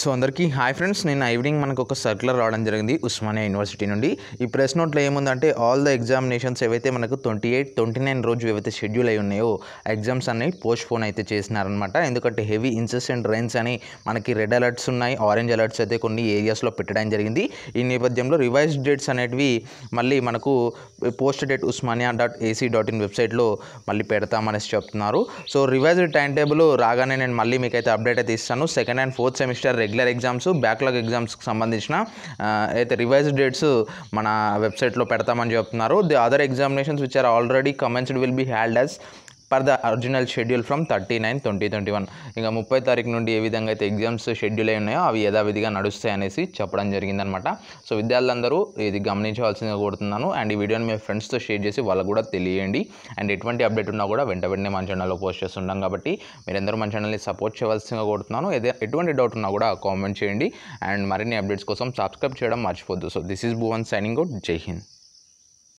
So అందరికీ hi friends నిన్న evening మనకు ఒక సర్క్యులర్ రావడం జరిగింది ఉస్మానియా యూనివర్సిటీ నుండి. ఈ ప్రెస్ నోట్లో ఏముందంటే ఆల్ ద ఎగ్జామినేషన్స్ ఏవైతే మనకు ట్వంటీ ఎయిట్ ట్వంటీ నైన్ రోజు ఏవైతే షెడ్యూల్ అయి ఉన్నాయో ఎగ్జామ్స్ అనేవి పోస్ట్ పోన్ అయితే చేసినారనమాట ఎందుకంటే హెవీ ఇన్సెసెంట్ రైన్స్ అని మనకి రెడ్ అలర్ట్స్ ఉన్నాయి ఆరెంజ్ అలర్ట్స్ అయితే కొన్ని ఏరియాస్లో పెట్టడం జరిగింది. ఈ నేపథ్యంలో రివైజ్డ్ డేట్స్ అనేటివి మళ్ళీ మనకు post date Osmania dot AC dot in వెబ్సైట్లో మళ్ళీ పెడతామనేసి చెప్తున్నారు. సో రివైజ్డ్ టైం టేబుల్ రాగానే నేను మళ్ళీ మీకైతే అప్డేట్ అయితే ఇస్తాను. Second and fourth semester regular exams backlog ఎగ్జామ్స్కి సంబంధించిన అయితే రివైజ్డ్ డేట్స్ మన వెబ్సైట్లో పెడతామని చెప్తున్నారు. The other examinations which are already commenced will be held as per the original schedule from thirty nine twenty twenty one ఇంకా ముప్పై తారీఖు నుండి ఏ విధంగా అయితే ఎగ్జామ్స్ షెడ్యూల్ అయి ఉన్నాయో అవి యథావిధిగా నడుస్తాయి అనేసి చెప్పడం జరిగిందనమాట సో విద్యార్థులందరూ ఇది గమనించవలసిందిగా కోరుతున్నాను. అండ్ ఈ వీడియోని మీ ఫ్రెండ్స్తో షేర్ చేసి వాళ్ళకు కూడా తెలియండి. అండ్ ఎటువంటి అప్డేట్ ఉన్నా కూడా వెంట వెంటనే మన ఛానల్లో పోస్ట్ చేస్తుంటాం కాబట్టి మీరందరూ మన ఛానల్ని సపోర్ట్ చేయవలసిందిగా కోరుతున్నాను. ఏదే ఎటువంటి డౌట్ ఉన్నా కూడా కామెంట్ చేయండి. అండ్ మరిన్ని అప్డేట్స్ కోసం సబ్స్క్రైబ్ చేయడం మర్చిపోద్దు. So this is Bhuvan signing out Jai Hind